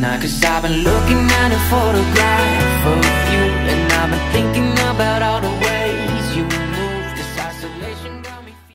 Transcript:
Nah, Cause I've been looking at a photograph.